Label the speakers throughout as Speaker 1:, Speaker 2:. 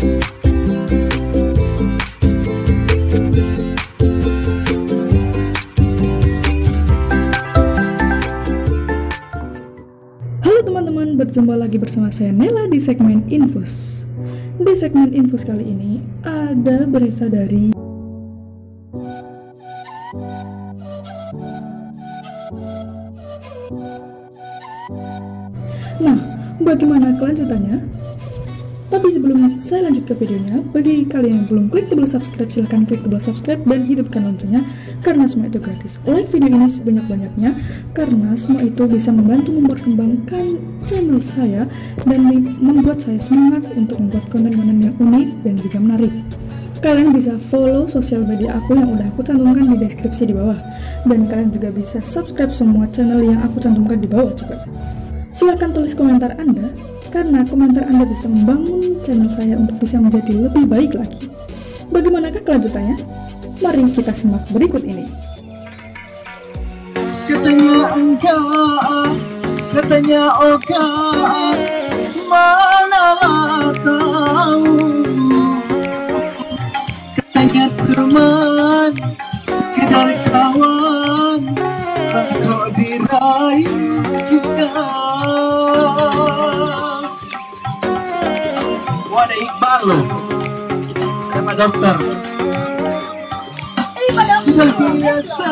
Speaker 1: Halo teman-teman, berjumpa lagi bersama saya Nela di segmen Infus. Di segmen Infus kali ini ada berita dari Nah, bagaimana kelanjutannya? Tapi sebelum saya lanjut ke videonya, bagi kalian yang belum klik tombol subscribe, silahkan klik tombol subscribe dan hidupkan loncengnya karena semua itu gratis. Like video ini sebanyak-banyaknya karena semua itu bisa membantu memperkembangkan channel saya dan membuat saya semangat untuk membuat konten-konten yang unik dan juga menarik. Kalian bisa follow sosial media aku yang udah aku cantumkan di deskripsi di bawah. Dan kalian juga bisa subscribe semua channel yang aku cantumkan di bawah juga. Silahkan tulis komentar Anda, karena komentar Anda bisa membangun channel saya untuk bisa menjadi lebih baik lagi. Bagaimanakah kelanjutannya? Mari kita simak berikut ini.
Speaker 2: Katanya engkau, katanya oka, mana tahu. Katanya teman, sekedar kawan, kau dirayu Loh, sama dokter. Sudah biasa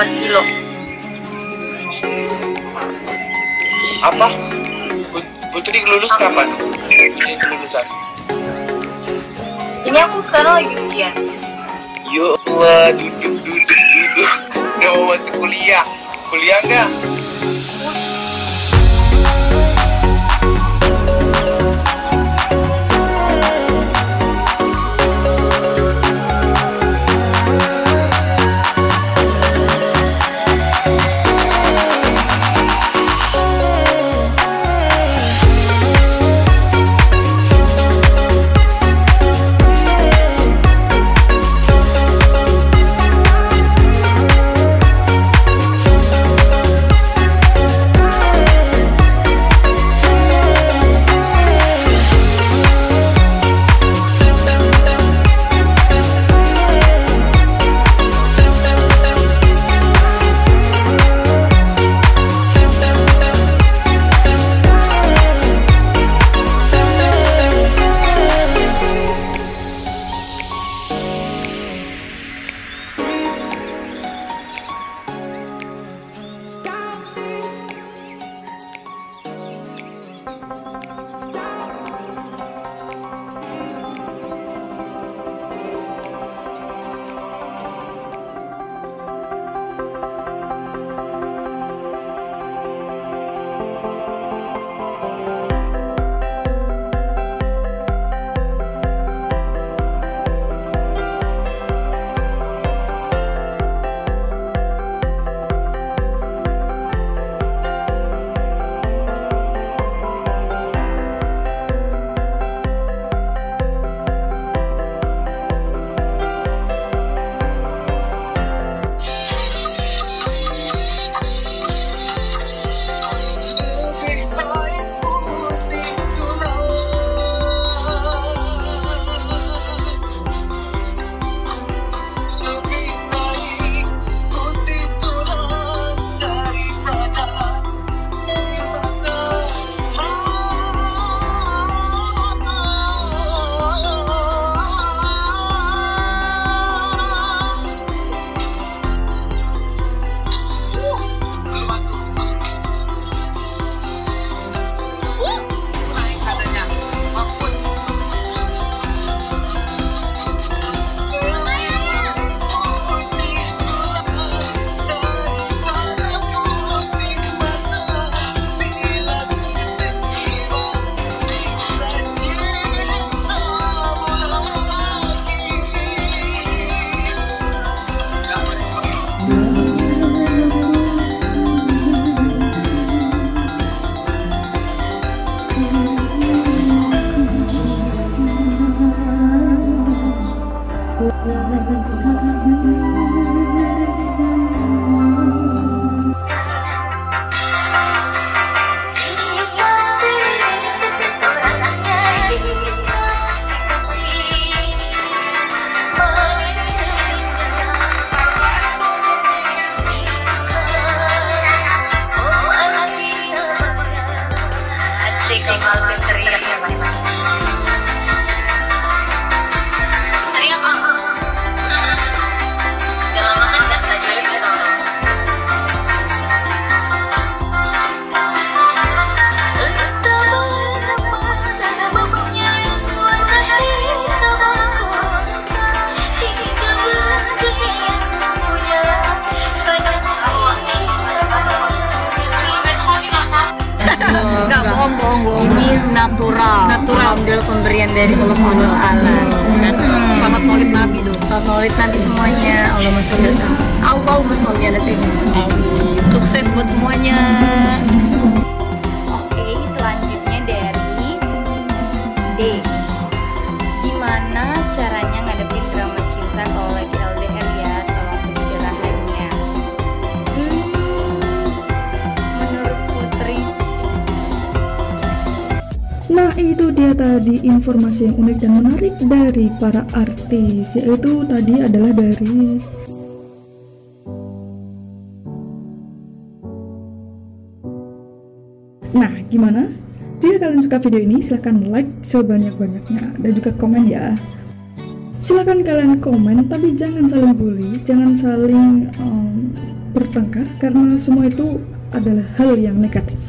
Speaker 3: 44 kilo.
Speaker 4: apa? Put- Putri lulus kapan? Ini kelulusan.
Speaker 3: Ini aku sekarang lagi ujian.
Speaker 4: ya Allah duduk duduk duduk nggak mau masuk kuliah. Kuliah nggak 嗯嗯嗯嗯
Speaker 5: natural.
Speaker 6: natural
Speaker 5: Alhamdulillah pemberian dari Allah Subhanahu wa taala.
Speaker 6: dan eh, selamat maulid nabi dong
Speaker 5: Selamat Maulid Nabi semuanya. Allahumma sholli ala sayyidina. Allahumma sholli ala sayyidina.
Speaker 6: amin sukses buat semuanya
Speaker 1: dia tadi informasi yang unik dan menarik dari para artis Yaitu tadi adalah dari Nah gimana? Jika kalian suka video ini silahkan like sebanyak-banyaknya dan juga komen ya Silahkan kalian komen tapi jangan saling bully, jangan saling em, bertengkar karena semua itu adalah hal yang negatif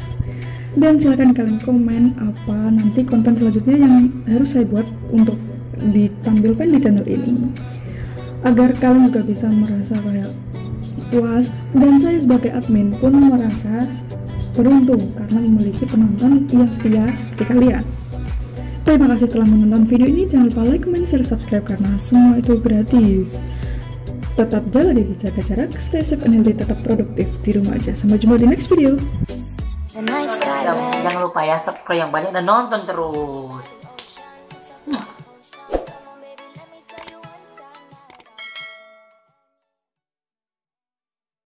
Speaker 1: dan silakan kalian komen apa nanti konten selanjutnya yang harus saya buat untuk ditampilkan di channel ini. Agar kalian juga bisa merasa kayak puas. Dan saya sebagai admin pun merasa beruntung karena memiliki penonton yang setia seperti kalian. Terima kasih telah menonton video ini. Jangan lupa like, comment, share, subscribe karena semua itu gratis. Tetap jaga diri, jaga jarak, stay safe and healthy, tetap produktif. Di rumah aja. Sampai jumpa di next video.
Speaker 2: Jangan, lupa ya subscribe yang banyak dan nonton terus.